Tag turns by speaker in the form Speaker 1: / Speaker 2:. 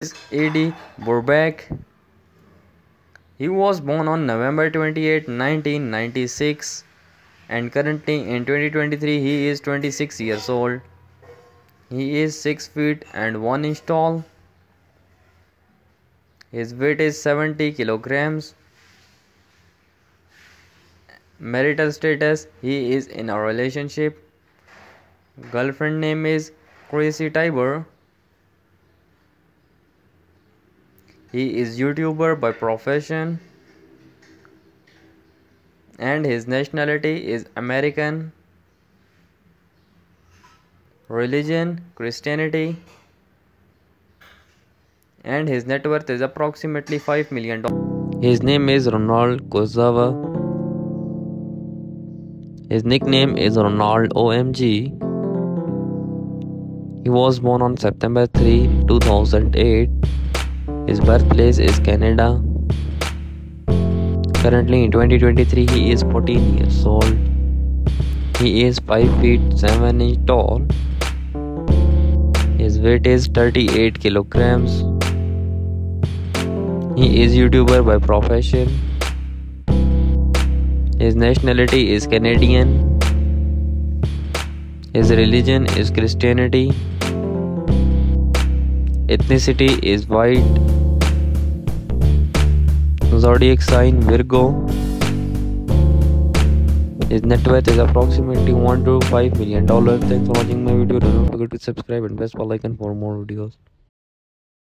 Speaker 1: is Eddy Burback. He was born on November 28, 1996 and currently in 2023 he is 26 years old. He is 6 feet and 1 inch tall. His weight is 70 kilograms. Marital status he is in a relationship. Girlfriend name is Chrissy Tiber. He is YouTuber by profession and his nationality is American. Religion Christianity and his net worth is approximately 5 million dollars. His name is Ronald Kozawa. His nickname is Ronald OMG. He was born on September 3, 2008 his birthplace is Canada. Currently in 2023 he is 14 years old. He is 5 feet 7 inch tall. His weight is 38 kilograms. He is YouTuber by profession. His nationality is Canadian. His religion is Christianity. Ethnicity is white zodiac sign Virgo. His net worth is approximately 1 to 5 million dollars. Thanks for watching my video. Do not forget to subscribe and press bell icon for more videos.